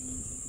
Mm-hmm.